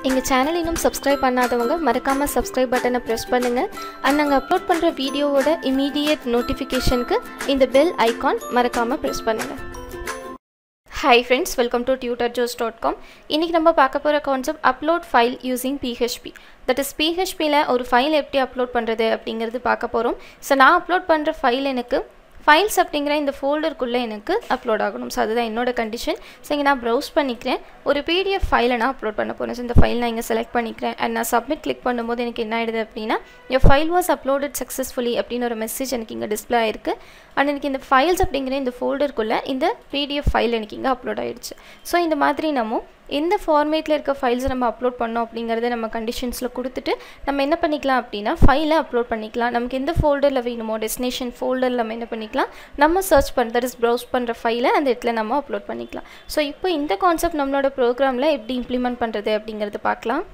எங்கள் சேனல் இன்னும் சப்ஸ்கிரைப் பண்ணாதவங்க மறக்காமல் சப்ஸ்கிரைப் பட்டனை ப்ரெஸ் பண்ணுங்கள் அண்ட் நாங்கள் அப்லோட் பண்ணுற வீடியோவோட இமீடியட் நோட்டிஃபிகேஷனுக்கு இந்த பெல் ஐக்கான் மறக்காமல் ப்ரெஸ் பண்ணுங்கள் hi friends welcome to Tutor Joe's dot com இன்றைக்கி நம்ம பார்க்க போகிற concept upload file using PHP that is பிஹெச்பியில் ஒரு ஃபைல் எப்படி அப்லோட் பண்ணுறது அப்படிங்கிறது பார்க்க போகிறோம் ஸோ நான் அப்லோட் பண்ணுற ஃபைல் எனக்கு ஃபைல்ஸ் அப்படிங்கிற இந்த ஃபோல்டருக்குள்ளே எனக்கு அப்லோட் ஆகணும். ஸோ அதுதான் என்னோட கண்டிஷன் ஸோ இங்கே நான் ப்ரௌஸ் பண்ணிக்கிறேன். ஒரு பிடிஎஃப் ஃபைலை நான் அப்லோட் பண்ண போகிறேன் ஸோ இந்த ஃபைல் நான் இங்கே செலக்ட் பண்ணிக்கிறேன். அண்ட் நான் சப்மிட் கிளிக் பண்ணும்போது எனக்கு என்ன ஆயிடுது அப்படின்னா என் ஃபைல் வாஸ் அப்லோடட் சக்ஸஸ்ஃபுல்லி அப்படின்னு ஒரு மெசேஜ் எனக்கு இங்கே டிஸ்பிளே ஆயிருக்கு. அண்ட் எனக்கு இந்த ஃபைல்ஸ் அப்படிங்கிற இந்த ஃபோல்டருக்குள்ளே இந்த பிடிஎஃப் ஃபைல் எனக்கு இங்கே அப்லோட் ஆயிடுச்சு. ஸோ இந்த மாதிரி நம்ம எந்த ஃபார்மேட்டில் இருக்க ஃபைல்ஸை நம்ம அப்லோட் பண்ணோம் அப்படிங்கிறத நம்ம கண்டிஷன்ஸில் கொடுத்துட்டு நம்ம என்ன பண்ணிக்கலாம் அப்படின்னா ஃபைலை அப்லோட் பண்ணிக்கலாம். நமக்கு எந்த ஃபோல்டரில் வேணுமோ டெஸ்டினேஷன் ஃபோல்டரில் நம்ம என்ன பண்ணிக்கலாம்? நம்ம சர்ச் பண்ண தட் இஸ் ப்ரௌஸ் பண்ணுற ஃபைலை அந்த இடத்துல நம்ம அப்லோட் பண்ணிக்கலாம். ஸோ இப்போ இந்த கான்செப்ட் நம்மளோட ப்ரோக்ராமில் எப்படி இம்ப்ளிமெண்ட் பண்ணுறது அப்படிங்கிறது பார்க்கலாம்.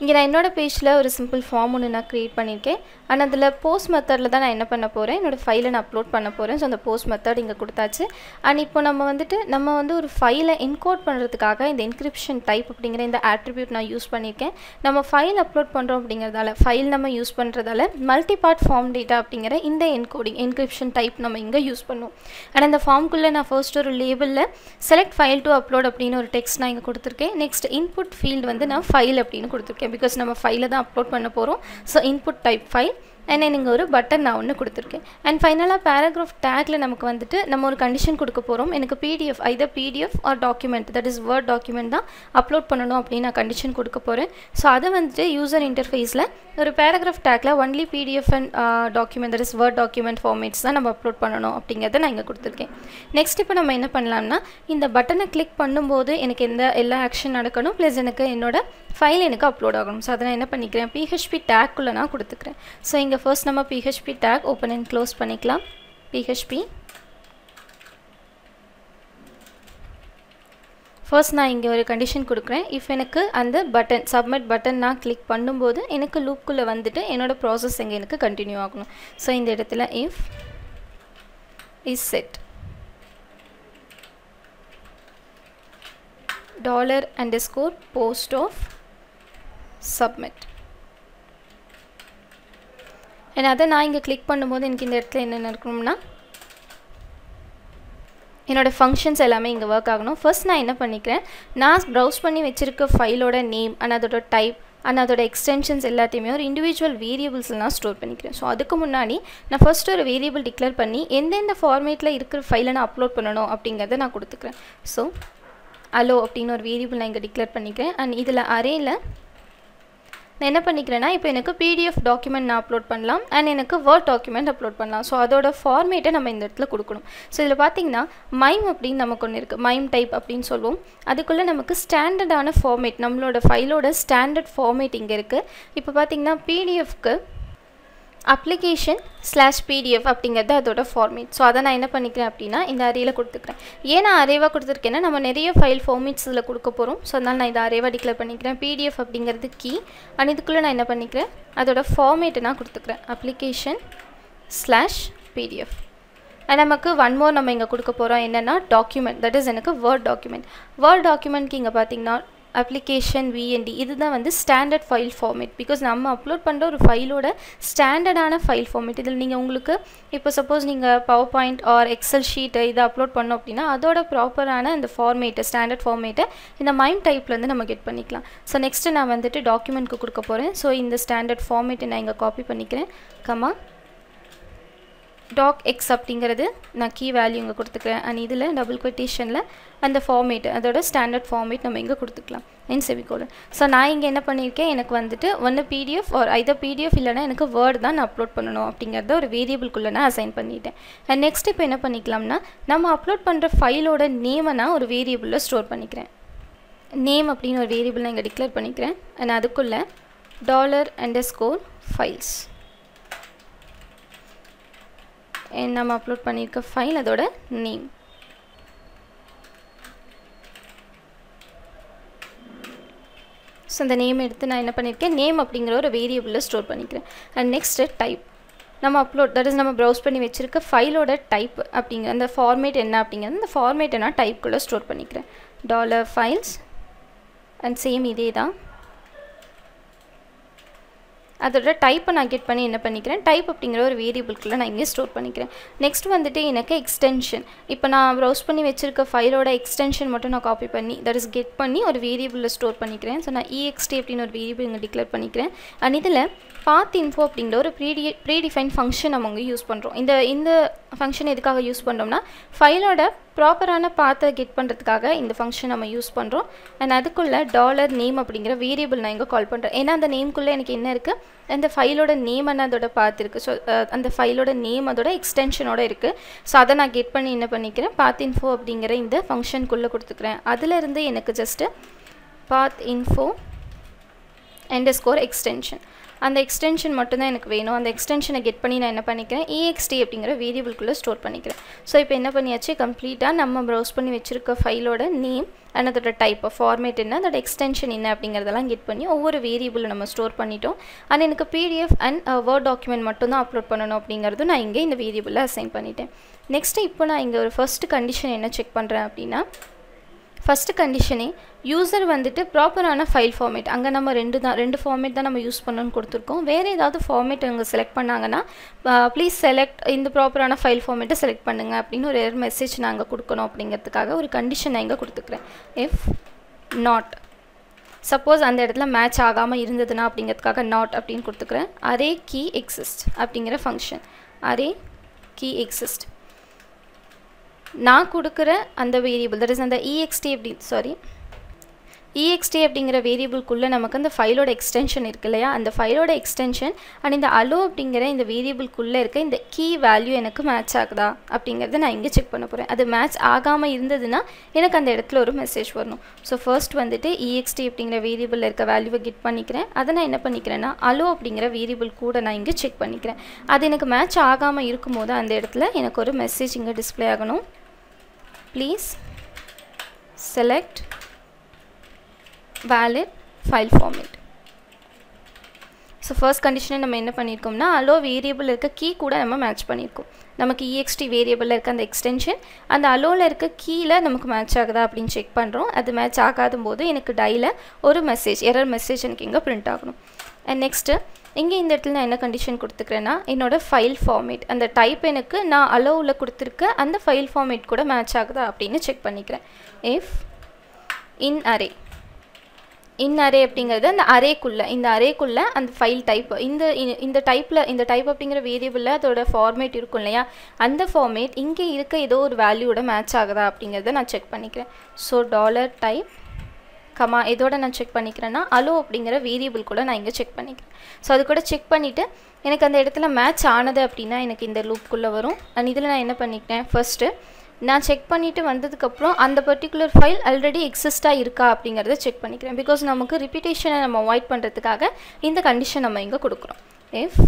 இங்கே நான் என்னோடய பேஜில் ஒரு சிம்பிள் ஃபார்ம் ஒன்று நான் க்ரியேட் பண்ணியிருக்கேன் ஆனால் அதில் போஸ்ட் மெத்தடில் தான் நான் என்ன பண்ண போகிறேன் என்னோடய ஃபைலை நான் அப்லோட் பண்ண போகிறேன் ஸோ அந்த போஸ்ட் மெத்தட் இங்கே கொடுத்தாச்சு. அண்ட் இப்போ நம்ம வந்துட்டு நம்ம வந்து ஒரு ஃபைலை என்கோட் பண்ணுறதுக்காக இந்த என்கிரிப்ஷன் டைப் அப்படிங்கிற இந்த ஆட்ரிபியூட் நான் யூஸ் பண்ணியிருக்கேன் நம்ம ஃபைல் அப்லோட் பண்ணுறோம் அப்படிங்கிறதால ஃபைல் நம்ம யூஸ் பண்ணுறதால மல்டி பார்ட் ஃபார்ம் டேட்டா அப்படிங்கிற இந்த என்கோடிங் என்கிரிப்ஷன் டைப் நம்ம இங்கே யூஸ் பண்ணுவோம். அண்ட் அந்த ஃபார்ம்குள்ளே நான் ஃபர்ஸ்ட் ஒரு லேபிளில் செலக்ட் ஃபைல் டு அப்லோட் அப்படின்னு ஒரு டெக்ஸ்ட் நான் இங்கே கொடுத்துருக்கேன். நெக்ஸ்ட் இன்புட் ஃபீல்டு வந்து நான் ஃபைல் அப்படின்னு கொடுத்துருக்கேன். பிகாஸ் நம்ம ஃபைலை தான் அப்லோட் பண்ண போகிறோம் so input type file and நீங்கள் ஒரு பட்டன் நான் ஒன்று கொடுத்துருக்கேன். அண்ட் ஃபைனலாக பேராகிராஃப் டேக்கில் நமக்கு வந்துட்டு நம்ம ஒரு கண்டிஷன் கொடுக்க போகிறோம் எனக்கு PDF either PDF or document that is Word document தான் அப்லோட் பண்ணணும் அப்படின்னு நான் கண்டிஷன் கொடுக்க போகிறேன் ஸோ அதை வந்துட்டு யூசர் இன்டர்ஃபேஸில் ஒரு paragraph tackle only PDF and document that is Word document formats தான் நம்ம அப்லோட் பண்ணணும் அப்படிங்கிறத நான் இங்கே கொடுத்துருக்கேன். நெக்ஸ்ட் இப்போ நம்ம என்ன பண்ணலாம்னா இந்த பட்டனை கிளிக் பண்ணும்போது எனக்கு எந்த எல்லா ஆக்ஷன் நடக்கணும் ப்ளஸ் எனக்கு என்னோட ஃபைல் எனக்கு அப்லோட் ஆகணும். ஸோ அதை நான் என்ன பண்ணிக்கிறேன் பிஹெச்பி டேக்குள்ளே நான் கொடுத்துக்கிறேன். ஸோ இங்கே ஃபர்ஸ்ட் நம்ம PHP tag open and close பண்ணிக்கலாம். பிஹெச்பி ஃபர்ஸ்ட் நான் இங்கே ஒரு கண்டிஷன் கொடுக்குறேன். இஃப் எனக்கு அந்த பட்டன் சப்மிட் பட்டன் நான் கிளிக் பண்ணும்போது எனக்கு லூப்புக்குள்ளே வந்துட்டு என்னோடய ப்ராசஸ் எங்கே எனக்கு கண்டினியூ ஆகணும். ஸோ இந்த இடத்துல if is set dollar underscore post of submit and அதை நான் இங்கே கிளிக் பண்ணும்போது எனக்கு இந்த இடத்துல என்னென்ன நடக்கணும்னா என்னோடய ஃபங்க்ஷன்ஸ் எல்லாமே இங்கே ஒர்க் ஆகணும். ஃபர்ஸ்ட் நான் என்ன பண்ணிக்கிறேன் நான் ப்ரௌஸ் பண்ணி வச்சுருக்க ஃபைலோட நேம் அண்ட் அதோட டைப் அண்ட் அதோட எக்ஸ்டென்ஷன்ஸ் எல்லாத்தையுமே ஒரு இண்டிவிஜுவல் வேரியபிள்ஸ்லாம் நான் ஸ்டோர் பண்ணிக்கிறேன். ஸோ அதுக்கு முன்னாடி நான் ஃபஸ்ட்டு ஒரு வேரியபிள் டிக்ளேர் பண்ணி எந்தெந்த ஃபார்மேட்டில் இருக்கிற ஃபைலை நான் அப்லோட் பண்ணணும் அப்படிங்கிறத நான் கொடுத்துக்கிறேன். ஸோ அலோ அப்படின்னு ஒரு வேரியபிள் நான் இங்கே டிக்ளேர் பண்ணிக்கிறேன். அண்ட் இதில் அரேயில் நான் என்ன பண்ணிக்கிறேன்னா இப்போ எனக்கு பிடிஎஃப் டாக்குமெண்ட் நான் அப்லோட் பண்ணலாம் அண்ட் எனக்கு வேர்ட் டாக்குமெண்ட் அப்லோட் பண்ணலாம். ஸோ அதோட ஃபார்மேட்டை நம்ம இந்த இடத்துல கொடுக்கணும். ஸோ இதில் பார்த்தீங்கன்னா மைம் அப்படின்னு நமக்கு ஒன்று இருக்குது மைம் டைப் அப்படின்னு சொல்லுவோம். அதுக்குள்ளே நமக்கு ஸ்டாண்டர்டான ஃபார்மேட் நம்மளோட ஃபைலோட ஸ்டாண்டர்ட் ஃபார்மேட் இங்கே இருக்குது இப்போ பார்த்தீங்கன்னா பிடிஎஃப்க்கு அப்ளிகேஷன் ஸ்லாஷ் பிடிஎஃப் அப்படிங்கிறது அதோட ஃபார்மேட் ஸோ அதை நான் என்ன பண்ணிக்கிறேன் அப்படின்னா இந்த அறையில் கொடுத்துக்கிறேன். ஏன் நான் அரேவாக கொடுத்துருக்கேன்னா நம்ம நிறைய ஃபைல் ஃபார்மேட்ஸ் இதில் கொடுக்க போகிறோம் ஸோ அதனால் நான் இதை அரேவாக டிக்ளேர் பண்ணிக்கிறேன். பிடிஎஃப் அப்படிங்கிறது கீ அண்ட் இதுக்குள்ளே நான் என்ன பண்ணிக்கிறேன் அதோட ஃபார்மேட்டை நான் கொடுத்துக்கிறேன். அப்ளிகேஷன் ஸ்லாஷ் பிடிஎஃப் அண்ட் நமக்கு ஒன் மோர் நம்ம இங்கே கொடுக்க போகிறோம் என்னென்னா டாக்குமெண்ட் தட் இஸ் எனக்கு வேர்ட் டாக்குமெண்ட் வேர்ட் டாக்குமெண்ட்க்கு இங்கே பார்த்தீங்கன்னா அப்ளிகேஷன் விஎன்டி இதுதான் வந்து ஸ்டாண்டர்ட் ஃபைல் ஃபார்மேட் பிகாஸ் நம்ம அப்லோட் பண்ணுற ஒரு ஃபைலோட ஸ்டாண்டர்டான ஃபைல் ஃபார்மேட் இதில் நீங்கள் உங்களுக்கு இப்போ சப்போஸ் நீங்கள் பவர் பாயிண்ட் ஆர் எக்ஸல் ஷீட்டை இதை அப்லோட் பண்ணோம் அப்படின்னா அதோட ப்ராப்பரான அந்த ஃபார்மேட்டை ஸ்டாண்டர்ட் ஃபார்மேட்டை இந்த மைம் டைப்லேருந்து நம்ம கெட் பண்ணிக்கலாம். ஸோ நெக்ஸ்ட்டு நான் வந்துட்டு டாக்குமெண்ட்க்கு கொடுக்க போகிறேன் ஸோ இந்த ஸ்டாண்டர்ட் ஃபார்மேட்டை நான் இங்கே காப்பி பண்ணிக்கிறேன். கமா டாக் எக்ஸ் அப்படிங்கிறது நான் கீ வேல்யூ இங்கே கொடுத்துக்கிறேன். அண்ட் இதில் டபுள் கொட்டேஷனில் அந்த ஃபார்மேட் அதோட ஸ்டாண்டர்ட் ஃபார்மேட் நம்ம இங்கே கொடுத்துக்கலாம். இன் செமிகோலன் ஸோ நான் இங்கே என்ன பண்ணியிருக்கேன்? எனக்கு வந்துட்டு ஒன்று பிடிஎஃப் ஒரு ஐதோ பிடிஎஃப் இல்லைனா எனக்கு வேர்டு தான் நான் அப்லோட் பண்ணணும் அப்படிங்கிறத ஒரு வேரியபிள்குள்ளே நான் அசைன் பண்ணிட்டேன். அண்ட் நெக்ஸ்ட் இப்போ என்ன பண்ணிக்கலாம்னா நம்ம அப்லோட் பண்ணுற ஃபைலோட நேமை நான் ஒரு வேரியபிளில் ஸ்டோர் பண்ணிக்கிறேன். நேம் அப்படின்னு ஒரு வேரியபிள் நான் இங்கே டிக்ளேர் பண்ணிக்கிறேன். அண்ட் அதுக்குள்ளே டாலர் அண்டர் ஸ்கோர் ஃபைல்ஸ் நம்ம அப்லோட் பண்ணியிருக்க ஃபைல் அதோட நேம் ஸோ அந்த நேம் எடுத்து நான் என்ன பண்ணியிருக்கேன் நேம் அப்படிங்கிற ஒரு வேரியபிளில் ஸ்டோர் பண்ணிக்கிறேன். அண்ட் நெக்ஸ்ட்டு டைப் நம்ம அப்லோட் தட் இஸ் நம்ம ப்ரௌஸ் பண்ணி வச்சுருக்க ஃபைலோட டைப் அப்படிங்கிற அந்த ஃபார்மேட் என்ன அப்படிங்கிறது அந்த ஃபார்மேட்டை நான் டைப்குள்ளே ஸ்டோர் பண்ணிக்கிறேன். டாலர் ஃபைல்ஸ் அண்ட் சேம் இதே தான் அதோட டைப்பை நான் கெட் பண்ணி என்ன பண்ணிக்கிறேன்? டைப் அப்படிங்கிற ஒரு வேரியபிள்குள்ளே நான் இங்கே ஸ்டோர் பண்ணிக்கிறேன். நெக்ஸ்ட் வந்துட்டு எனக்கு எக்ஸ்டென்ஷன் இப்போ நான் ப்ரௌஸ் பண்ணி வச்சிருக்க ஃபைலோட எக்ஸ்டென்ஷன் மட்டும் நான் காப்பி பண்ணி தட் இஸ் கெட் பண்ணி ஒரு வேரியபிளில் ஸ்டோர் பண்ணிக்கிறேன். ஸோ நான் இஎக்ஸ்டி அப்படின்னு ஒரு வேரியபிள் இங்கே டிக்ளேர் பண்ணிக்கிறேன். அண்ட் இதில் பாத் இன்ஃபோ அப்படிங்கிற ஒரு ப்ரீடி ப்ரீடிஃபைன் ஃபங்க்ஷன் நம்ம இங்கே யூஸ் பண்ணுறோம் இந்த இந்த ஃபங்க்ஷன் எதுக்காக யூஸ் பண்ணுறோம்னா ஃபைலோட ப்ராப்பரான பாத்தை கெட் பண்ணுறதுக்காக இந்த ஃபங்க்ஷன் நம்ம யூஸ் பண்ணுறோம் அண்ட் அதுக்குள்ளே டாலர் நேம் அப்படிங்கிற வேரியபிள் நான் இங்கே கால் பண்ணுறேன் ஏன்னா அந்த நேம்குள்ளே எனக்கு என்ன இருக்குது அந்த ஃபைலோட நேம் என்ன அதோட பாத் இருக்குது ஸோ அந்த ஃபைலோட நேம் அதோட எக்ஸ்டென்ஷனோட இருக்குது ஸோ அதை நான் கெட் பண்ணி என்ன பண்ணிக்கிறேன்? பாத் இன்ஃபோ அப்படிங்கிற இந்த ஃபங்க்ஷனுக்குள்ளே கொடுத்துக்கிறேன். அதிலிருந்து எனக்கு just path info underscore extension அந்த எக்ஸ்டென்ஷன் மட்டும்தான் எனக்கு வேணும். அந்த எக்ஸ்டென்ஷனை கெட் பண்ணி நான் என்ன பண்ணிக்கிறேன்? இஎக்ஸ்டி அப்படிங்கிற வேரியபிள்குள்ளே ஸ்டோர் பண்ணிக்கிறேன். ஸோ இப்போ என்ன பண்ணியாச்சு? கம்ப்ளீட்டாக நம்ம ப்ரௌஸ் பண்ணி வச்சுருக்க ஃபைலோட நேம் அண்ட் அதோட டைப் ஃபார்மேட் என்ன அதோட எக்ஸ்டென்ஷன் என்ன அப்படிங்கிறதெல்லாம் கெட் பண்ணி ஒவ்வொரு வேரியபிளில் நம்ம ஸ்டோர் பண்ணிட்டோம். அண்ட் எனக்கு பிடிஎஃப் அண்ட் வேர்ட் டாக்குமெண்ட் மட்டும் தான் அப்லோட் பண்ணணும் அப்படிங்கிறதும் நான் இங்கே இந்த வேரியபிளில் அசைன் பண்ணிட்டேன். நெக்ஸ்ட்டு இப்போ நான் இங்கே ஒரு ஃபர்ஸ்ட் கண்டிஷன் என்ன செக் பண்ணுறேன் அப்படின்னா ஃபஸ்ட்டு கண்டிஷனே யூசர் வந்துட்டு ப்ராப்பரான ஃபைல் ஃபார்மேட் அங்கே நம்ம ரெண்டு தான் ரெண்டு ஃபார்மேட் தான் நம்ம யூஸ் பண்ணணும்னு கொடுத்துருக்கோம். வேறு ஏதாவது ஃபார்மேட் அவங்க செலக்ட் பண்ணாங்கன்னா ப்ளீஸ் செலக்ட் இந்த ப்ராப்பரான ஃபைல் ஃபார்மேட்டை செலக்ட் பண்ணுங்கள் அப்படின்னு ஒரு எரர் மெசேஜ் நாங்கள் கொடுக்கணும் அப்படிங்கிறதுக்காக ஒரு கண்டிஷன் நான் இங்கே கொடுத்துக்கிறேன். இஃப் நாட் சப்போஸ் அந்த இடத்துல மேட்ச் ஆகாமல் இருந்ததுன்னா அப்படிங்கிறதுக்காக நாட் அப்படின்னு கொடுத்துக்கிறேன். அரே கீ எக்ஸிஸ்ட் அப்படிங்கிற ஃபங்க்ஷன் அரே கீ எக்ஸிஸ்ட் நான் கொடுக்குற அந்த வேரியபிள் தட் இஸ் அந்த இஎக்ஸ்டி அப்படி சாரி இஎக்ஸ்டி அப்படிங்கிற வேரியபிள்குள்ளே நமக்கு அந்த ஃபைலோட எக்ஸ்டென்ஷன் இருக்கு இல்லையா? அந்த ஃபைலோட எக்ஸ்டென்ஷன் அண்ட் இந்த அலோ அப்படிங்கிற இந்த வேரியபிள்குள்ளே இருக்க இந்த கீ வேல்யூ எனக்கு மேட்ச் ஆகுதா? அப்படிங்கிறத நான் இங்கே செக் பண்ண போகிறேன் அது மேட்ச் ஆகாமல் இருந்ததுன்னா எனக்கு அந்த இடத்துல ஒரு மெசேஜ் வரணும். ஸோ ஃபர்ஸ்ட் வந்துட்டு இஎக்ஸ்டி அப்படிங்கிற வேரியபிளில் இருக்க வேல்யூவை கிட் பண்ணிக்கிறேன். அதை நான் என்ன பண்ணிக்கிறேன்னா அலோ அப்படிங்கிற வேரியபிள் கூட நான் இங்கே செக் பண்ணிக்கிறேன். அது எனக்கு மேட்ச் ஆகாமல் இருக்கும்போது அந்த இடத்துல எனக்கு ஒரு மெசேஜ் இங்கே டிஸ்பிளே ஆகணும். Please select valid file format. So first கண்டிஷனை நம்ம என்ன பண்ணியிருக்கோம்னா அலோ வேரியபிள் இருக்க கீ கூட நம்ம மேட்ச் பண்ணியிருக்கோம் நமக்கு இஎக்ஸ்டி வேரியபிளில் இருக்க அந்த எக்ஸ்டென்ஷன் அந்த அலோவில் இருக்க கீழே நமக்கு மேட்ச் ஆகுதா அப்படின்னு செக் பண்ணுறோம் அது மேட்ச் ஆகாத போது எனக்கு டையில் ஒரு மெசேஜ் எரர் மெசேஜ் எனக்கு இங்கே பிரிண்ட் ஆகணும். அண்ட் நெக்ஸ்ட்டு இங்கே இந்த இடத்துல நான் என்ன கண்டிஷன் கொடுத்துக்கிறேன்னா என்னோடய ஃபைல் ஃபார்மேட் அந்த டைப் எனக்கு நான் அலோவில் கொடுத்துருக்க அந்த ஃபைல் ஃபார்மேட் கூட மேட்ச் ஆகுதா அப்படின்னு செக் பண்ணிக்கிறேன். If in array in array அப்படிங்கிறது அந்த அரேக்குள்ளே இந்த அரேக்குள்ளே அந்த ஃபைல் டைப் இந்த இந்த டைப்பில் இந்த டைப் அப்படிங்கிற வேரியபிளில் அதோட ஃபார்மேட் இருக்கும் இல்லையா? அந்த ஃபார்மேட் இங்கே இருக்க ஏதோ ஒரு வேல்யூவோட மேட்ச் ஆகுதா அப்படிங்கிறத நான் செக் பண்ணிக்கிறேன். ஸோ டாலர் டைப் கமா இதோட நான் செக் பண்ணிக்கிறேன்னா அலோ அப்படிங்கிற வேரியபிள் கூட நான் இங்கே செக் பண்ணிக்கிறேன். ஸோ அது கூட செக் பண்ணிவிட்டு எனக்கு அந்த இடத்துல மேட்ச் ஆனது அப்படின்னா எனக்கு இந்த லூப்புக்குள்ளே வரும். அண்ட் இதில் நான் என்ன பண்ணிக்கிறேன் ஃபஸ்ட்டு நான் செக் பண்ணிவிட்டு வந்ததுக்கப்புறம் அந்த பர்டிகுலர் ஃபைல் ஆல்ரெடி எக்ஸிஸ்ட்டாக இருக்கா அப்படிங்கிறத செக் பண்ணிக்கிறேன். பிகாஸ் நமக்கு ரிப்பீட்டேஷனை நம்ம அவாய்ட் பண்ணுறதுக்காக இந்த கண்டிஷன் நம்ம இங்கே கொடுக்குறோம். இஃப்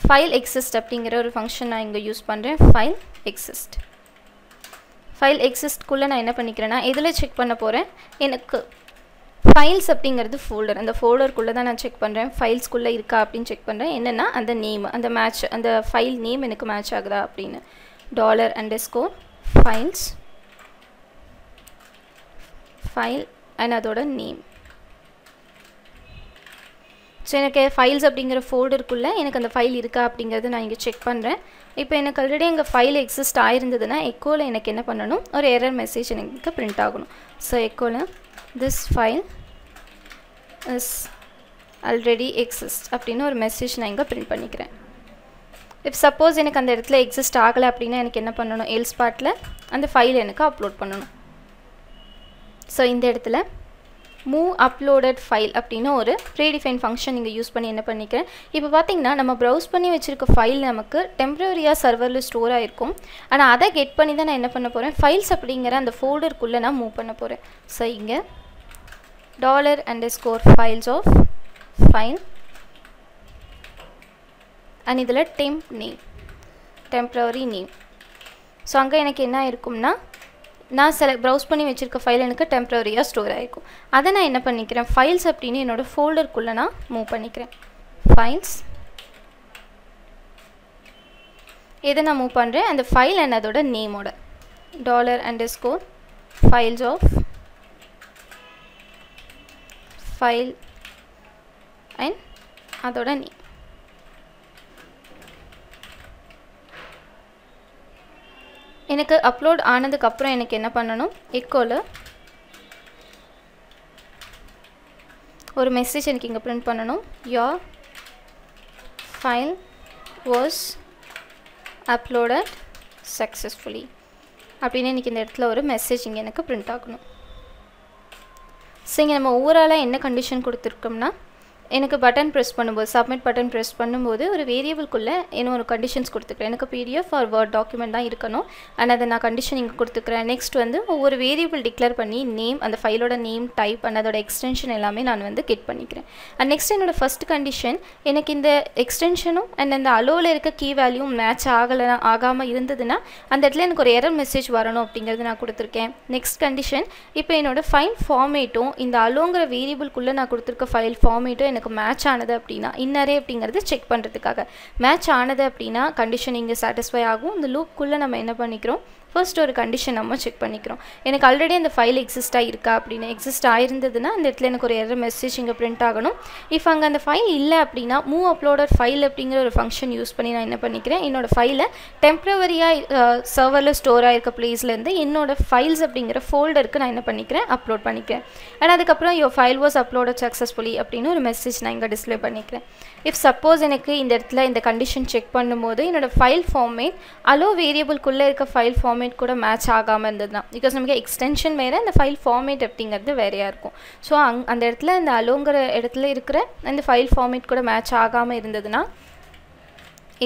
ஃபைல் எக்ஸிஸ்ட் அப்படிங்கிற ஒரு ஃபங்க்ஷன் நான் இங்கே யூஸ் பண்ணுறேன் ஃபைல் எக்ஸிஸ்ட் ஃபைல் எக்ஸிஸ்ட்குள்ளே நான் என்ன பண்ணிக்கிறேன்னா எதில் செக் பண்ண போகிறேன் எனக்கு ஃபைல்ஸ் அப்படிங்கிறது ஃபோல்டர் அந்த ஃபோல்டருக்குள்ளே தான் நான் செக் பண்ணுறேன் ஃபைல்ஸ்குள்ளே இருக்கா அப்படின்னு செக் பண்ணுறேன் என்னென்னா அந்த நேம் அந்த மேட்ச் அந்த ஃபைல் நேம் எனக்கு மேட்ச் ஆகுதா அப்படின்னு. Dollar underscore files file and அதோட நேம் ஸோ எனக்கு ஃபைல்ஸ் அப்படிங்கிற ஃபோல்டருக்குள்ளே எனக்கு அந்த ஃபைல் இருக்கா அப்படிங்கிறது நான் இங்கே செக் பண்ணுறேன் இப்போ எனக்கு ஆல்ரெடி எங்கள் ஃபைல் எக்ஸிஸ்ட் ஆயிருந்ததுன்னா எக்கோவில் எனக்கு என்ன பண்ணணும்? ஒரு எரர் மெசேஜ் எனக்கு பிரிண்ட் ஆகணும். So எக்கோவில் this file is already exist அப்படின்னு ஒரு மெசேஜ் நான் இங்கே பிரிண்ட் பண்ணிக்கிறேன். இப் சப்போஸ் எனக்கு அந்த இடத்துல எக்ஸிஸ்ட் ஆகலை அப்படின்னா எனக்கு என்ன பண்ணணும்? எல்ஸ் பாட்டில் அந்த ஃபைல் எனக்கு அப்லோட் பண்ணணும். ஸோ இந்த இடத்துல மூவ் அப்லோடட் ஃபைல் அப்படின்னு ஒரு ப்ரீடிஃபைன் ஃபங்க்ஷன் நீங்கள் யூஸ் பண்ணி என்ன பண்ணிக்கிறேன். இப்போ பார்த்தீங்கன்னா நம்ம ப்ரௌஸ் பண்ணி வச்சுருக்க ஃபைல் நமக்கு டெம்ப்ரவரியாக சர்வரில் ஸ்டோர் ஆகிருக்கும் ஆனால் அதை கெட் பண்ணி தான் நான் என்ன பண்ண போகிறேன் ஃபைல்ஸ் அப்படிங்கிற அந்த ஃபோல்டருக்குள்ளே நான் மூவ் பண்ண போகிறேன் ஸோ இங்கே dollar underscore files of file and இதில் temp name temporary name so அங்கே எனக்கு என்ன இருக்கும்னா நான் சில ப்ரௌஸ் பண்ணி வச்சுருக்க ஃபைல் எனக்கு டெம்ப்ரவரியாக ஸ்டோர் ஆகிருக்கும் அதை நான் என்ன பண்ணிக்கிறேன்? ஃபைல்ஸ் அப்படின்னு என்னோடய ஃபோல்டருக்குள்ளே நான் மூவ் பண்ணிக்கிறேன். ஃபைல்ஸ் எதை நான் மூவ் பண்ணுறேன் அந்த ஃபைல் அண்ட் அதோட நேமோட dollar underscore files of file and அதோட நேம் எனக்கு அப்லோட் ஆனதுக்கப்புறம் எனக்கு என்ன பண்ணணும்? எக்கோவில் ஒரு மெசேஜ் எனக்கு இங்கே பிரிண்ட் பண்ணணும். Your file was uploaded successfully அப்படின்னு எனக்கு இந்த இடத்துல ஒரு மெசேஜ் இங்கே எனக்கு பிரிண்ட் ஆகணும். ஸோ இங்கே நம்ம ஓவராலாக என்ன கண்டிஷன் கொடுத்துருக்கோம்னா எனக்கு பட்டன் ப்ரெஸ் பண்ணும்போது சப்மிட் பட்டன் ப்ரெஸ் பண்ணும்போது ஒரு வேரியபிள்குள்ளே என்ன ஒரு கண்டிஷன்ஸ் கொடுத்துக்கிறேன். எனக்கு பிடிஎஃப் ஆர் வேர்ட் டாக்குமெண்ட் தான் இருக்கணும். அண்ட் அதை நான் கண்டிஷன் இங்கே கொடுத்துக்கிறேன். நெக்ஸ்ட் வந்து ஒவ்வொரு வேரியபிள் டிக்ளேர் பண்ணி நேம் அந்த ஃபைலோட நேம் டைப் அண்ட் அதோட எக்ஸ்டென்ஷன் எல்லாமே நான் வந்து கெட் பண்ணிக்கிறேன். அண்ட் நெக்ஸ்ட் என்னோட ஃபஸ்ட் கண்டிஷன் எனக்கு இந்த எக்ஸ்டென்ஷனும் அண்ட் அந்த அலோவில் இருக்க கீ வேல்யூவும் மேட்ச் ஆகலை ஆகாமல் இருந்ததுன்னா அந்த இடத்துல எனக்கு ஒரு எரர் மெசேஜ் வரணும் அப்படிங்கிறது நான் கொடுத்துருக்கேன். நெக்ஸ்ட் கண்டிஷன் இப்போ என்னோட ஃபைல் ஃபார்மேட்டும் இந்த அலோங்கிற வேரியபிள்குள்ளே நான் கொடுத்துருக்க ஃபைல் ஃபார்மேட்டும் எனக்கு மேட்ச் ஆனது அப்படின்னா இன்னரே அப்படிங்கிறது செக் பண்ணுறதுக்காக மேட்ச் ஆனது அப்படின்னா கண்டிஷன் இங்கே சாட்டிஸ்ஃபை ஆகும். இந்த லூப்புக்குள்ளே நம்ம என்ன பண்ணிக்கிறோம்? ஃபர்ஸ்ட் ஒரு கண்டிஷன் நம்ம செக் பண்ணிக்கிறோம். எனக்கு ஆல்ரெடி அந்த ஃபைல் எக்ஸிஸ்ட்டாக இருக்கா அப்படின்னு? எக்ஸிஸ்ட் ஆயிருந்ததுன்னா அந்த இடத்துல எனக்கு ஒரு எரர் மெசேஜ் இங்கே பிரிண்ட் ஆகணும். இஃப் அங்கே அந்த ஃபைல் இல்லை அப்படின்னா மூவ் அப்லோடர் ஃபைல் அப்படிங்கிற ஒரு ஃபங்க்ஷன் யூஸ் பண்ணி நான் என்ன பண்ணிக்கிறேன்? என்னோடய ஃபைலை டெம்ப்ரவரியாக சர்வரில் ஸ்டோர் ஆகிருக்க ப்ளேஸ்லேருந்து என்னோட ஃபைல்ஸ் அப்படிங்கிற ஃபோல்டருக்கு நான் என்ன பண்ணிக்கிறேன்? அப்லோட் பண்ணிக்கிறேன். அண்ட் அதுக்கப்புறம் your file was upload successfully அப்படின்னு ஒரு மெசேஜ் நான் இங்கே டிஸ்பிளே பண்ணிக்கிறேன். இஃப் சப்போஸ் எனக்கு இந்த இடத்துல இந்த கண்டிஷன் செக் பண்ணும்போது என்னோடய ஃபைல் ஃபார்மேட் அலோ வேரியபிள்குள்ளே இருக்க ஃபைல் ஃபார்ம் ஃபார்மேட் கூட மேட்ச் ஆகாமல் இருந்ததுதான். பிகாஸ் நமக்கு எக்ஸ்டென்ஷன் வேறு இந்த ஃபைல் ஃபார்மேட் அப்படிங்கிறது வேறையாக இருக்கும். ஸோ அங் அந்த இடத்துல இந்த அலோங்கிற இடத்துல இருக்கிற அந்த ஃபைல் ஃபார்மேட் கூட மேட்ச் ஆகாமல் இருந்ததுன்னா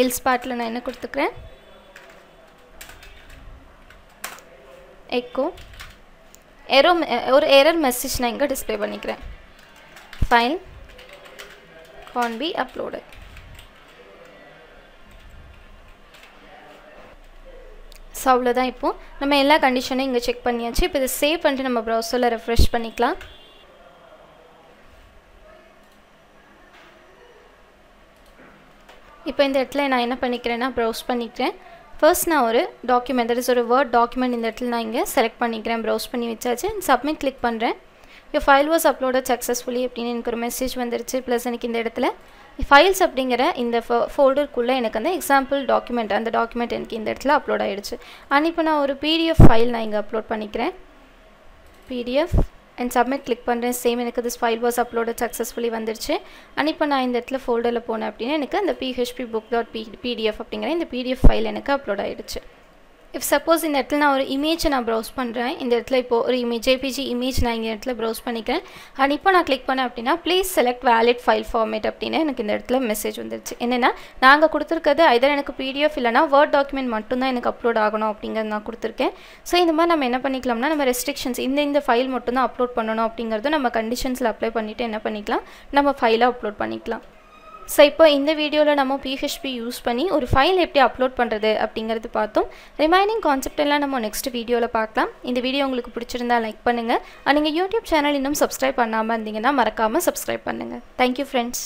எல்ஸ் பார்ட்டில் நான் என்ன கொடுத்துக்கிறேன்? எக்கோ எரோ ஒரு எரர் மெசேஜ் நான் இங்கே டிஸ்பிளே பண்ணிக்கிறேன். File can be uploaded so அவ்வளோதான் இப்போது நம்ம எல்லா கண்டிஷனையும் இங்கே செக் பண்ணியாச்சு. இப்போ இதை சேவ் பண்ணிட்டு நம்ம ப்ரௌசரில் ரெஃப்ரெஷ் பண்ணிக்கலாம். இப்போ இந்த இடத்துல நான் என்ன பண்ணிக்கிறேன்னா ப்ரௌஸ் பண்ணிக்கிறேன். ஃபர்ஸ்ட் நான் ஒரு டாக்குமெண்ட் தட் இஸ் ஒரு வேர்ட் டாக்குமெண்ட் இந்த இடத்துல நான் இங்கே செலக்ட் பண்ணிக்கிறேன். ப்ரௌஸ் பண்ணி வச்சாச்சு. சப்மிட் கிளிக் பண்ணுறேன் your file was uploaded successfully அப்படின்னு எனக்கு ஒரு மெசேஜ் வந்துருச்சு. ப்ளஸ் எனக்கு இந்த இடத்துல ஃபைல்ஸ் அப்படிங்கிற இந்த ஃபோல்டருக்குள்ளே எனக்கு அந்த எக்ஸாம்பிள் டாக்குமெண்ட் அந்த டாக்குமெண்ட் எனக்கு இந்த இடத்துல அப்லோட் ஆகிடுச்சு அண்ட் இப்போ நான் ஒரு பிடிஎஃப் ஃபைல் நான் இங்கே அப்லோட் பண்ணிக்கிறேன். பிடிஎஃப் அண்ட் சப்மிட் கிளிக் பண்ணுறேன் சேம் எனக்கு this file was uploaded successfully வந்துருச்சு. அண்ட் இப்போ நான் இந்த இடத்துல ஃபோல்டரில் போனேன் அப்படின்னா எனக்கு அந்த PHP book dot P PDF அப்படிங்கிற இந்த பிடிஎஃப் ஃபைல் எனக்கு அப்லோட் ஆகிடுச்சு இஃப் சப்போஸ் இந்த இடத்துல நான் ஒரு இமேஜை நான் ப்ரௌஸ் பண்ணுறேன் இந்த இடத்துல இப்போது ஒரு இமேஜ் ஜேபிஜி இமேஜ் நான் இந்த இடத்துல ப்ரௌஸ் பண்ணிக்கிறேன். அண்ட் இப்போ நான் கிளிக் பண்ணேன் அப்படின்னா please select valid file format அப்படின்னு எனக்கு இந்த இடத்துல மெசேஜ் வந்துருச்சு. என்னென்னா நாங்கள் கொடுத்துருக்கிறது ஐதர் எனக்கு பிடிஎஃப் இல்லைனா வேர்ட் டாக்குமெண்ட் மட்டும்தான் எனக்கு அப்லோட் ஆகணும் அப்படிங்கிறது நான் கொடுத்துருக்கேன். ஸோ இந்த மாதிரி நம்ம என்ன பண்ணிக்கலாம்னா நம்ம ரெஸ்ட்ரிக்ஷன்ஸ் இந்த இந்த ஃபைல் மட்டும் தான் அப்லோட் பண்ணணும் அப்படிங்கிறது நம்ம கண்டிஷன்ஸில் அப்ளை பண்ணிவிட்டு என்ன பண்ணிக்கலாம் நம்ம ஃபைலை அப்லோட் பண்ணிக்கலாம். ஸோ இப்போ இந்த வீடியோவில் நம்ம பிஹெச்பி யூஸ் பண்ணி ஒரு ஃபைல் எப்படி அப்லோட் பண்ணுறது அப்படிங்கிறது பார்த்தோம். ரிமைனிங் கான்செப்ட் எல்லாம் நம்ம நெக்ஸ்ட் வீடியோவில் பார்க்கலாம். இந்த வீடியோ உங்களுக்கு பிடிச்சிருந்தா லைக் பண்ணுங்கள் நீங்கள் யூடியூப் சேனல் இன்னும் சப்ஸ்கிரைப் பண்ணாமல் இருந்தீங்கன்னா மறக்காமல் சப்ஸ்கிரைப் பண்ணுங்கள் தேங்க்யூ ஃப்ரெண்ட்ஸ்